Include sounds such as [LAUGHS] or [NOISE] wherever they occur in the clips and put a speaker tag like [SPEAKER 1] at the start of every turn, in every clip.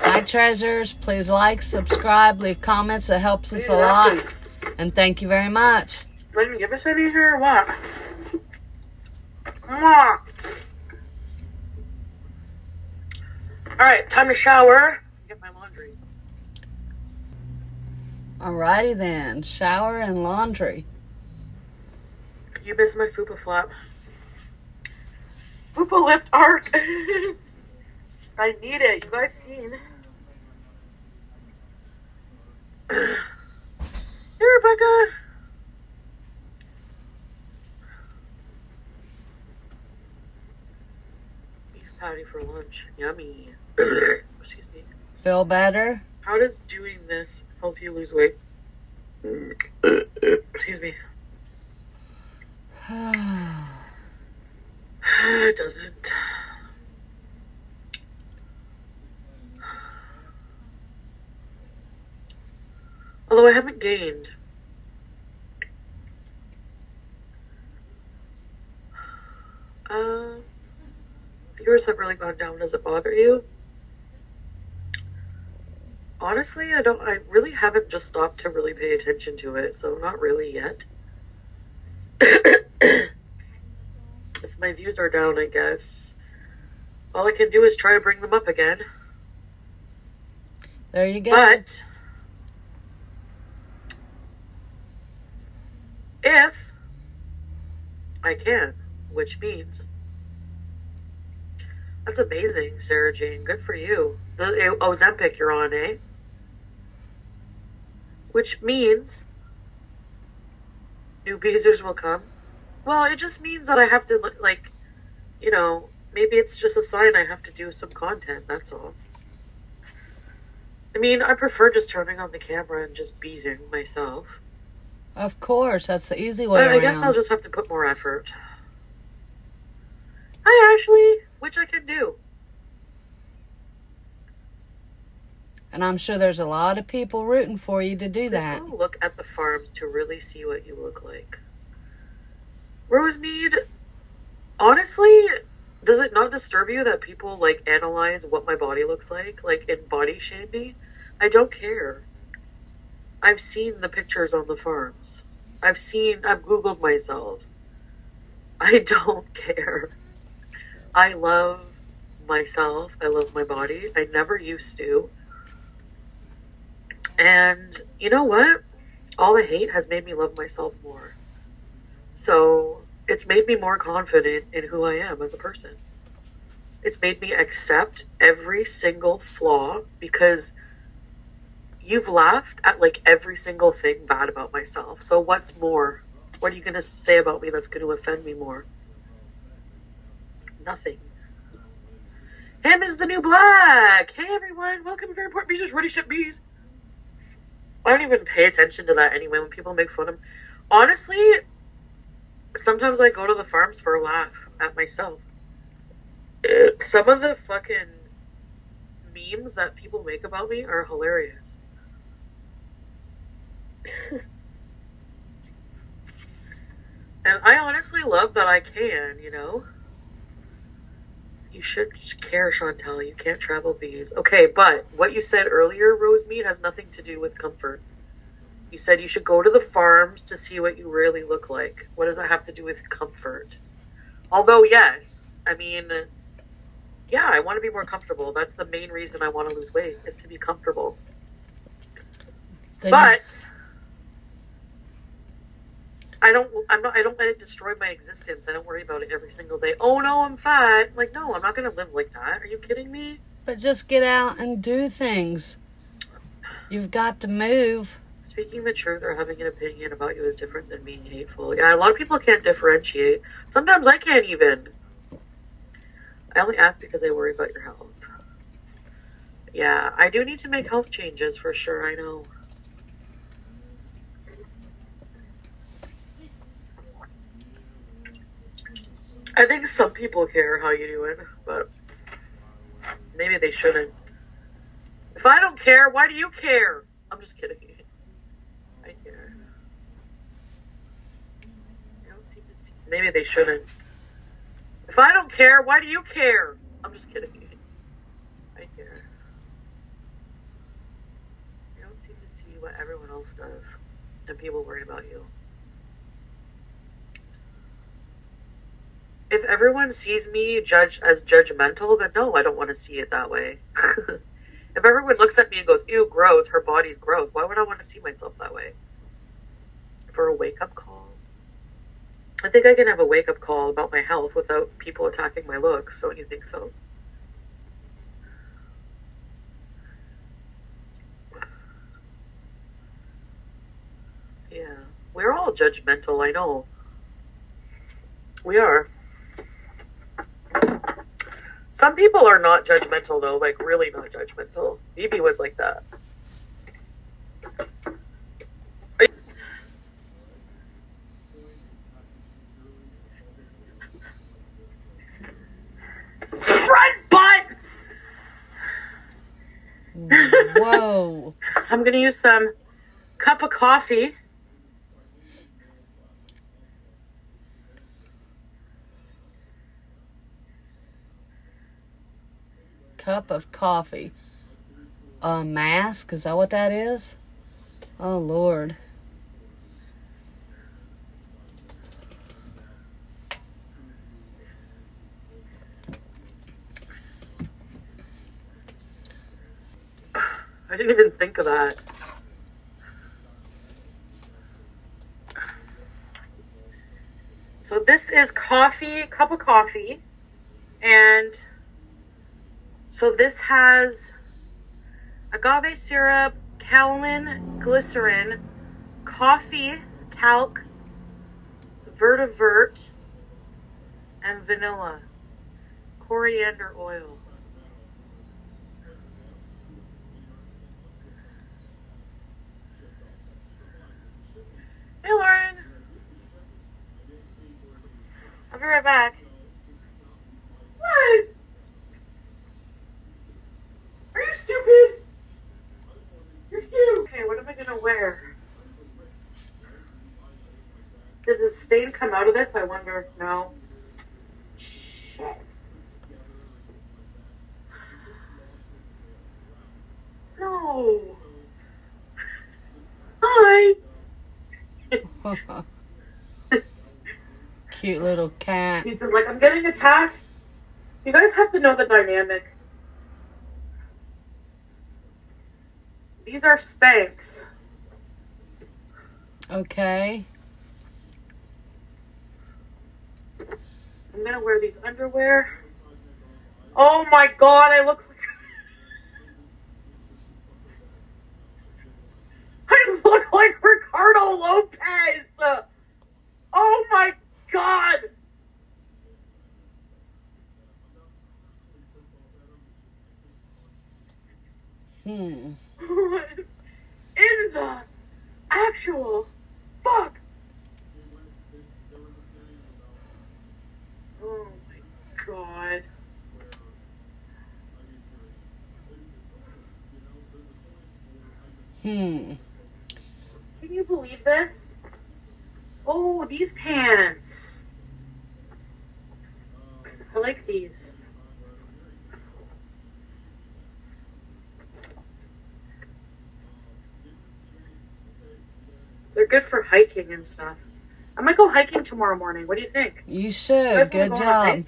[SPEAKER 1] My treasures, please like, subscribe, leave comments. It helps us a lot. And thank you very much.
[SPEAKER 2] Did you give us any here or what? Mwah. All right, time to shower. Get my laundry.
[SPEAKER 1] Alrighty then. Shower and laundry.
[SPEAKER 2] You missed my fupa flap. Fupa lift arc. [LAUGHS] I need it. You guys seen? [CLEARS THROAT] Here, Rebecca. Beef patty for lunch. Yummy. [CLEARS THROAT] Excuse me.
[SPEAKER 1] Feel better?
[SPEAKER 2] How does doing this help you lose weight? [CLEARS THROAT] Excuse me. it [SIGHS] [SIGHS] doesn't. Although I haven't gained. Uh, yours have really gone down. Does it bother you? Honestly, I don't. I really haven't just stopped to really pay attention to it, so not really yet. [COUGHS] if my views are down, I guess all I can do is try to bring them up again.
[SPEAKER 1] There you go.
[SPEAKER 2] But if I can, which means that's amazing, Sarah Jane. Good for you. The Ozempic you're on, eh? Which means new beezers will come. Well, it just means that I have to like, you know, maybe it's just a sign I have to do some content. That's all. I mean, I prefer just turning on the camera and just beezing myself.
[SPEAKER 1] Of course, that's the easy way
[SPEAKER 2] But I guess I'll just have to put more effort. Hi, Ashley, which I can do.
[SPEAKER 1] And I'm sure there's a lot of people rooting for you to do that.
[SPEAKER 2] look at the farms to really see what you look like. Rosemead, honestly, does it not disturb you that people like analyze what my body looks like, like in body shaming? I don't care. I've seen the pictures on the farms. I've seen, I've Googled myself. I [LAUGHS] don't care. I love myself. I love my body. I never used to. And you know what? All the hate has made me love myself more. So it's made me more confident in who I am as a person. It's made me accept every single flaw because you've laughed at like every single thing bad about myself. So what's more? What are you going to say about me that's going to offend me more? Nothing. Him is the new black. Hey everyone, welcome to Very Important Bees, Ready Ship Bees. I don't even pay attention to that anyway when people make fun of Honestly, sometimes I go to the farms for a laugh at myself. Some of the fucking memes that people make about me are hilarious. And I honestly love that I can, you know? You should care, Chantel. You can't travel bees. Okay, but what you said earlier, Rosemead, has nothing to do with comfort. You said you should go to the farms to see what you really look like. What does that have to do with comfort? Although, yes, I mean, yeah, I want to be more comfortable. That's the main reason I want to lose weight is to be comfortable.
[SPEAKER 1] Then
[SPEAKER 2] But I don't. I'm not. I don't let it destroy my existence. I don't worry about it every single day. Oh no, I'm fat. Like no, I'm not gonna live like that. Are you kidding me?
[SPEAKER 1] but just get out and do things. You've got to move.
[SPEAKER 2] Speaking the truth or having an opinion about you is different than being hateful. Yeah, a lot of people can't differentiate. Sometimes I can't even. I only ask because I worry about your health. Yeah, I do need to make health changes for sure. I know. I think some people care how you doing, but maybe they shouldn't. If I don't care, why do you care? I'm just kidding. I care. Maybe they shouldn't. If I don't care, why do you care? I'm just kidding. I care.
[SPEAKER 3] You don't seem to see what everyone else does, and people worry about you. Everyone sees me judge as judgmental, then no, I don't want to see it that way. [LAUGHS] if everyone looks at me and goes, ew, gross, her body's gross, why would I want to see myself that way? For a wake up call? I think I can have a wake up call about my health without people attacking my looks. Don't you think so? Yeah. We're all judgmental, I know. We are. Some people are not judgmental though, like really not judgmental. Phoebe was like that. Front butt!
[SPEAKER 1] Whoa.
[SPEAKER 3] I'm gonna use some cup of coffee.
[SPEAKER 1] Cup of coffee. A mask? Is that what that is? Oh, Lord.
[SPEAKER 3] I didn't even think of that. So this is coffee, cup of coffee, and so this has agave syrup, kaolin, glycerin, coffee, talc, vetiver, and vanilla, coriander oil. Hey, Lauren. I'll be right back. What? Are you stupid? You're stupid. Okay, what am I gonna wear? The come out of this? I wonder. No. Shit. No. Hi. [LAUGHS]
[SPEAKER 1] Cute little cat.
[SPEAKER 3] He says, like, I'm getting attacked. You guys have to know the dynamic. These are Spanx.
[SPEAKER 1] Okay.
[SPEAKER 3] I'm gonna wear these underwear. Oh my god, I look like. [LAUGHS] I look like Ricardo Lopez! Oh my god!
[SPEAKER 1] Hmm. [LAUGHS]
[SPEAKER 3] In the actual fuck! Oh my god.
[SPEAKER 1] Hmm.
[SPEAKER 3] Can you believe this? Oh, these pants. I like these. They're good for hiking and stuff. I might go hiking tomorrow morning. What do you think?
[SPEAKER 1] You should. Good
[SPEAKER 3] go
[SPEAKER 1] job.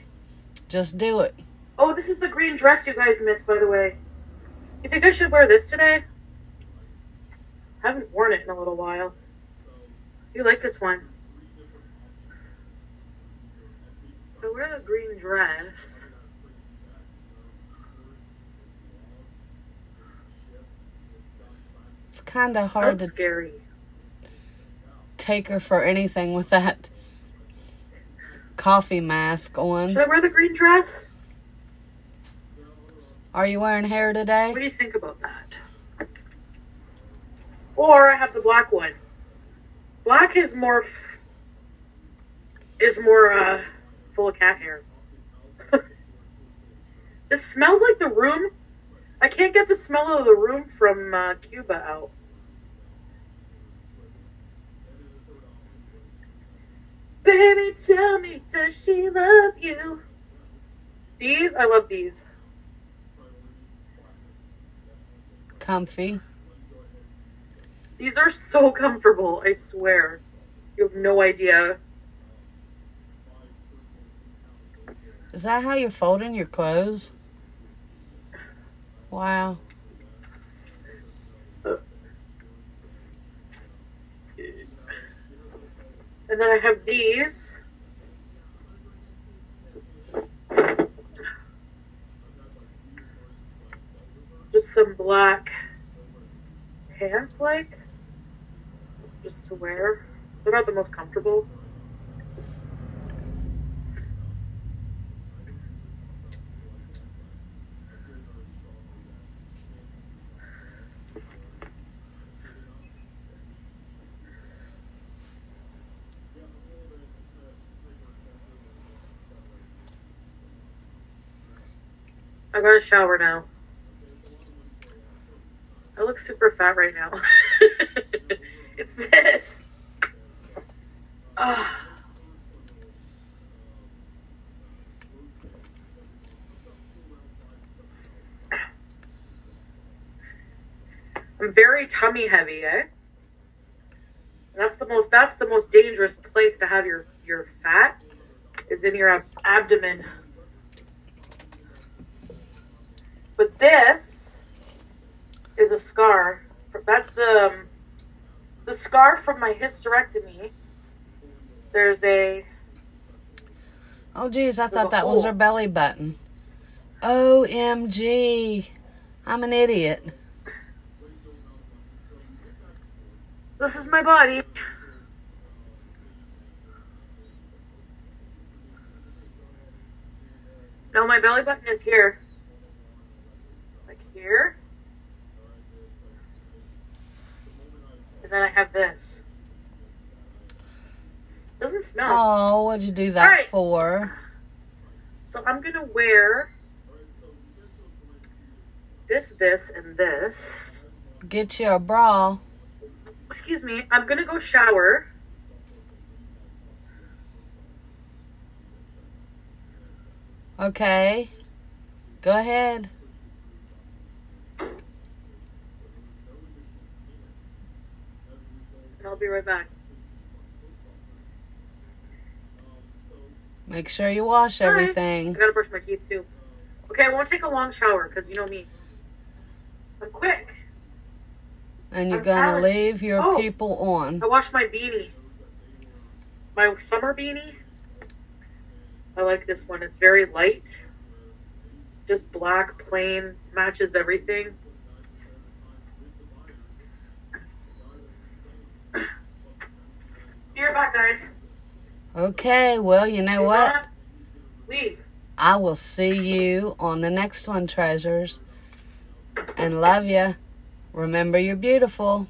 [SPEAKER 1] Just do it.
[SPEAKER 3] Oh, this is the green dress you guys missed, by the way. You think I should wear this today? Worn it in a little while. You like this one? So wear the green dress.
[SPEAKER 1] It's kind of hard
[SPEAKER 3] That's
[SPEAKER 1] to
[SPEAKER 3] scary.
[SPEAKER 1] take her for anything with that coffee mask on.
[SPEAKER 3] Should I wear the green dress?
[SPEAKER 1] Are you wearing hair today?
[SPEAKER 3] What do you think about that? Or I have the black one. Black is more is more uh, full of cat hair. [LAUGHS] this smells like the room. I can't get the smell of the room from uh, Cuba out. Baby, tell me, does she love you? These, I love these.
[SPEAKER 1] Comfy.
[SPEAKER 3] These are so comfortable, I swear. You have no idea.
[SPEAKER 1] Is that how you're folding your clothes? Wow.
[SPEAKER 3] And then I have these. Just some black pants, like, to wear. They're not the most comfortable. I got a shower now. I look super fat right now. [LAUGHS] this. Ah. I'm very tummy heavy, eh? That's the most that's the most dangerous place to have your your fat is in your ab- abdomen. But this is a scar. That's the um, the scar from my hysterectomy. There's a
[SPEAKER 1] Oh, geez, I thought that was her belly button. OMG. I'm an idiot.
[SPEAKER 3] this is my body. No, my belly button is here. Like here. And then I have this. Doesn't smell.
[SPEAKER 1] Oh, what'd you do that
[SPEAKER 3] right.
[SPEAKER 1] for?
[SPEAKER 3] So I'm gonna wear this, this, and this.
[SPEAKER 1] Get you a bra.
[SPEAKER 3] Excuse me. I'm gonna go shower.
[SPEAKER 1] Okay. Go ahead.
[SPEAKER 3] And I'll be right back.
[SPEAKER 1] Make sure you wash
[SPEAKER 3] All right.
[SPEAKER 1] everything.
[SPEAKER 3] I gotta brush my teeth too. Okay, I won't take a long shower because you know me. I'm quick.
[SPEAKER 1] And you're
[SPEAKER 3] I'm
[SPEAKER 1] gonna leave your
[SPEAKER 3] Oh.
[SPEAKER 1] people on.
[SPEAKER 3] I washed my beanie. My summer beanie. I like this one. It's very light. Just black, plain, matches everything. Right back, guys.
[SPEAKER 1] Okay, well, you know
[SPEAKER 3] Do
[SPEAKER 1] what?
[SPEAKER 3] Leave.
[SPEAKER 1] I will see you on the next one, treasures. And love you. Remember, you're beautiful.